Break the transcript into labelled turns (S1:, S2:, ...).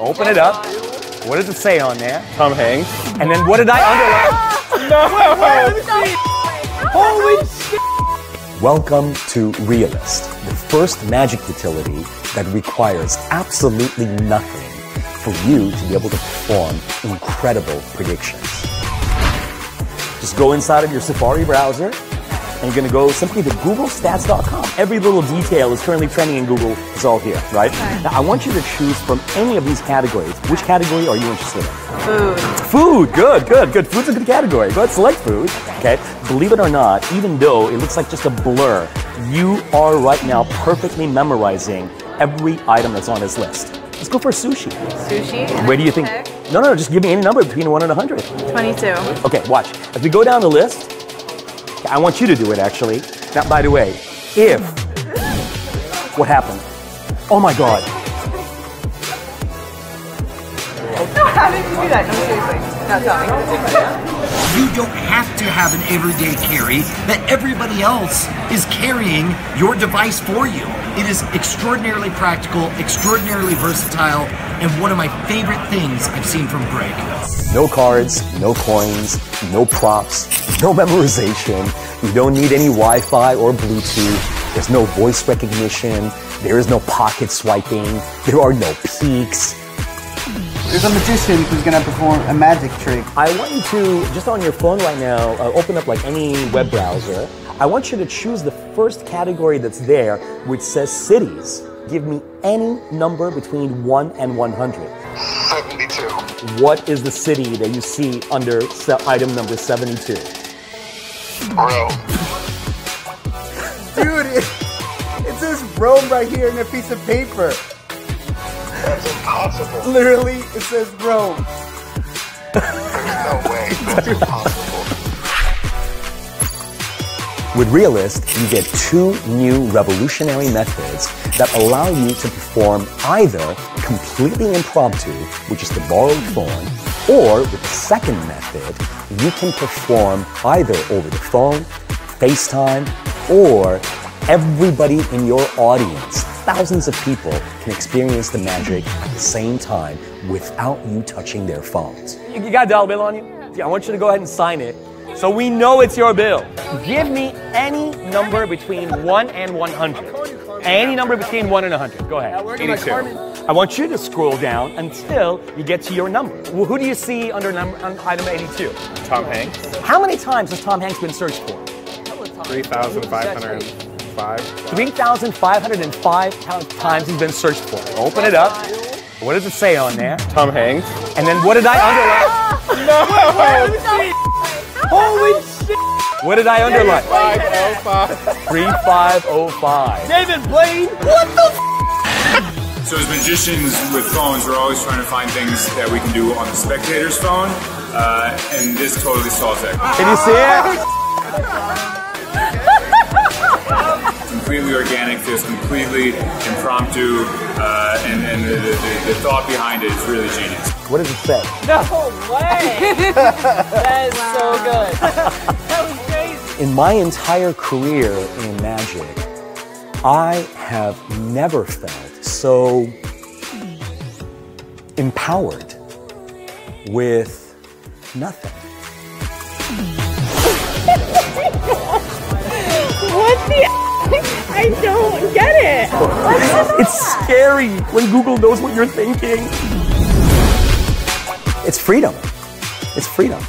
S1: Open it up. What does it say on there?
S2: Tom Hanks.
S1: And then what did I underline? No!
S2: Holy shit!
S3: Welcome to Realist, the first magic utility that requires absolutely nothing for you to be able to perform incredible predictions. Just go inside of your Safari browser and you're going to go simply to googlestats.com. Every little detail is currently trending in Google. It's all here, right? Now, I want you to choose from any of these categories. Which category are you interested in?
S4: Food.
S3: Food, good, good, good. Food's a good category. Go ahead, select food. Okay. Believe it or not, even though it looks like just a blur, you are right now perfectly memorizing every item that's on this list. Let's go for sushi.
S4: Sushi.
S3: Where do you think?
S4: No,
S3: No, no, just give me any number between 1 and 100.
S4: 22.
S3: Okay, watch. As we go down the list, I want you to do it actually. Now, by the way, if. What happened? Oh my God.
S4: How did you do that? No, seriously. No.
S5: You don't have to have an everyday carry that everybody else is carrying your device for you. It is extraordinarily practical, extraordinarily versatile, and one of my favorite things I've seen from Greg.
S3: No cards, no coins, no props, no memorization. You don't need any Wi Fi or Bluetooth. There's no voice recognition. There is no pocket swiping. There are no peeks.
S6: There's a magician who's gonna perform a magic trick.
S3: I want you to, just on your phone right now, uh, open up like any web browser. I want you to choose the first category that's there, which says cities. Give me any number between 1 and 100.
S7: 72.
S3: What is the city that you see under se- item number 72?
S7: Bro.
S6: Dude, it, it says Rome right here in a piece of paper.
S7: That's impossible.
S6: Literally, it says Rome.
S7: There's no way. That's impossible.
S3: With Realist, you get two new revolutionary methods that allow you to perform either completely impromptu, which is the borrowed phone, or with the second method, you can perform either over the phone, FaceTime, or everybody in your audience, thousands of people, can experience the magic at the same time without you touching their phones.
S1: You, got a dollar bill on you? I want you to go ahead and sign it so we know it's your bill. Give me any number between 1 and 100. Any number between 1 and 100. Go ahead.
S2: 82.
S1: I want you to scroll down until you get to your number. Well, who do you see under number, on item 82?
S2: Tom Hanks.
S1: How many times has Tom Hanks been searched for?
S2: 3,505.
S1: 3,505 times he's been searched for. Open it up. What does it say on there?
S2: Tom Hanks.
S1: And then what did I underline?
S2: Holy shit!
S1: What did I underline?
S2: 505.
S1: 3505.
S2: David Blaine.
S8: What the f So as magicians with phones, we're always trying to find things that we can do on the spectator's phone, uh, and this totally solves that.
S1: Can you see it?
S8: completely organic, feels completely impromptu, uh, and, and the, the, the thought behind it is really genius.
S3: What does it say?
S4: No way. that is so good. that was crazy.
S3: In my entire career in magic, I have never felt so empowered with nothing.
S4: What the? I don't get it.
S3: It's scary when Google knows what you're thinking. It's freedom. It's freedom.